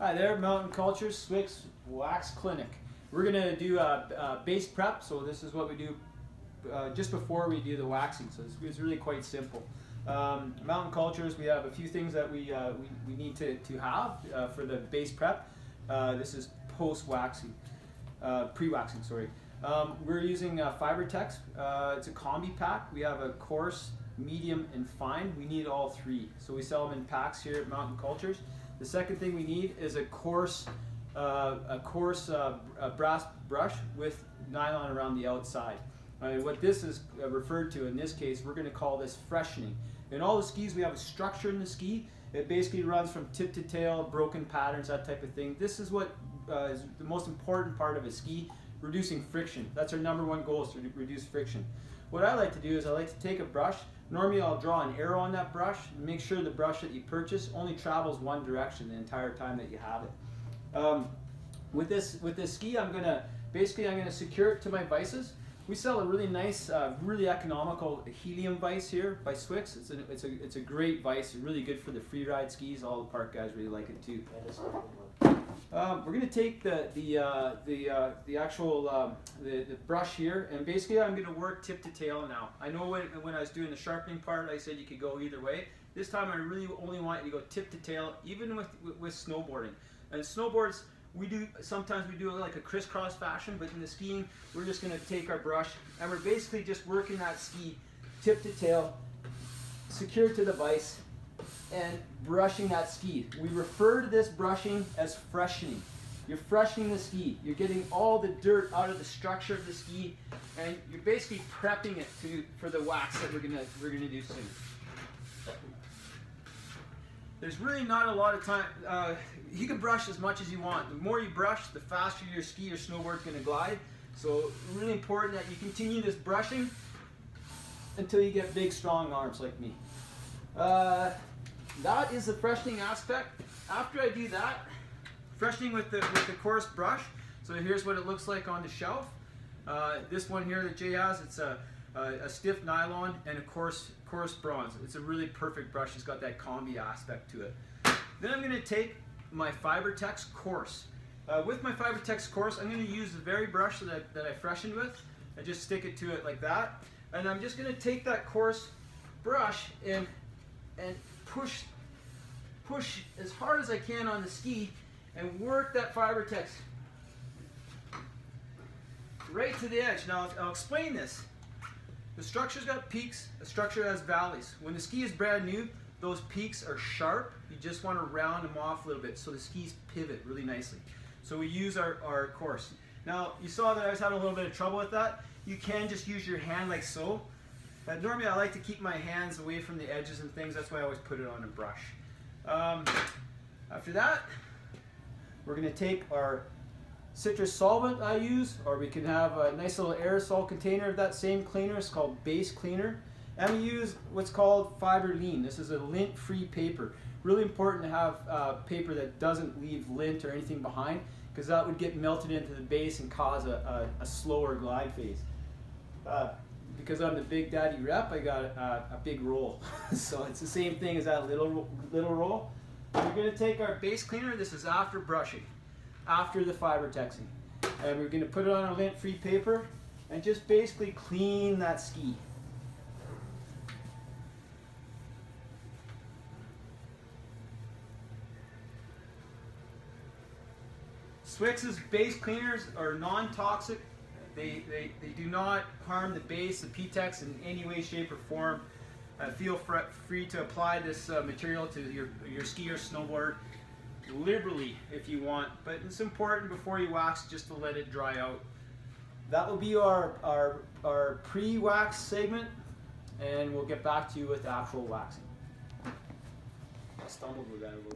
Hi there, Mountain Cultures Swix Wax Clinic. We're gonna do a, a base prep, so this is what we do uh, just before we do the waxing. So it's, it's really quite simple. Um, Mountain Cultures, we have a few things that we uh, we, we, need to, to have uh, for the base prep. Uh, this is post waxing, uh, pre waxing. Sorry. Um, we're using uh, Fibertex. it's a combi pack. We have a coarse, medium, and fine. We need all three. So we sell them in packs here at Mountain Cultures. The second thing we need is a coarse, uh, a coarse uh, a brass brush with nylon around the outside. what this is uh, referred to in this case, we're going to call this freshening. In all the skis, we have a structure in the ski. It basically runs from tip to tail, broken patterns, that type of thing. This is what uh, is the most important part of a ski, reducing friction. That's our number one goal is to reduce friction. What I like to do is I like to take a brush. Normally I'll draw an arrow on that brush. Make sure the brush that you purchase only travels one direction the entire time that you have it. Um, with this with this ski, I'm gonna basically I'm gonna secure it to my vices. We sell a really nice, uh, really economical helium vise here by Swix. It's a, it's a it's a great vise, really good for the free ride skis. All the park guys really like it too. Um, we're going to take the the uh, the uh, the actual um, the, the brush here, and basically I'm going to work tip to tail now. I know when, when I was doing the sharpening part, I said you could go either way. This time I really only want you to go tip to tail, even with with snowboarding. And snowboards, we do sometimes we do like a crisscross fashion, but in the skiing, we're just going to take our brush and we're basically just working that ski tip to tail, secure to the vise, and brushing that ski. We refer to this brushing as freshening. You're freshening the ski. You're getting all the dirt out of the structure of the ski, and you're basically prepping it to for the wax that we're gonna we're gonna do soon. There's really not a lot of time. Uh, you can brush as much as you want. The more you brush, the faster your ski or snowboard is gonna glide. So really important that you continue this brushing until you get big, strong arms like me. Uh, that is the freshening aspect. After I do that, freshening with the, with the coarse brush, so here's what it looks like on the shelf. Uh, this one here that Jay has, it's a, a, a, stiff nylon and a coarse, coarse bronze. It's a really perfect brush. It's got that combi aspect to it. Then I'm going to take my Fibertex coarse. Uh, with my Fibertex coarse, I'm going to use the very brush that I, that I freshened with. I just stick it to it like that. And I'm just going to take that coarse brush and, and push, push as hard as I can on the ski and work that Fibertex right to the edge. Now I'll explain this. The structure's got peaks, the structure has valleys. When the ski is brand new, those peaks are sharp. You just want to round them off a little bit so the skis pivot really nicely. So we use our, our coarse. Now you saw that I was having a little bit of trouble with that. You can just use your hand like so uh, normally I like to keep my hands away from the edges and things, that's why I always put it on a brush. Um, after that, we're going to take our citrus solvent I use, or we can have a nice little aerosol container of that same cleaner, it's called base cleaner. And we use what's called Fiberlene. This is a lint-free paper. Really important to have uh, paper that doesn't leave lint or anything behind, because that would get melted into the base and cause a, a, a slower glide phase. Uh, because I'm the big daddy rep, I got a, a big roll. so it's the same thing as that little, little roll. We're gonna take our base cleaner, this is after brushing, after the Fibertexing. And we're gonna put it on a lint-free paper and just basically clean that ski. Swix's base cleaners are non-toxic they, they, they do not harm the base, the PTEX in any way, shape, or form. Uh, feel free to apply this uh, material to your, your ski or snowboard liberally if you want, but it's important before you wax just to let it dry out. That will be our, our, our pre-wax segment, and we'll get back to you with actual waxing. I stumbled with that a little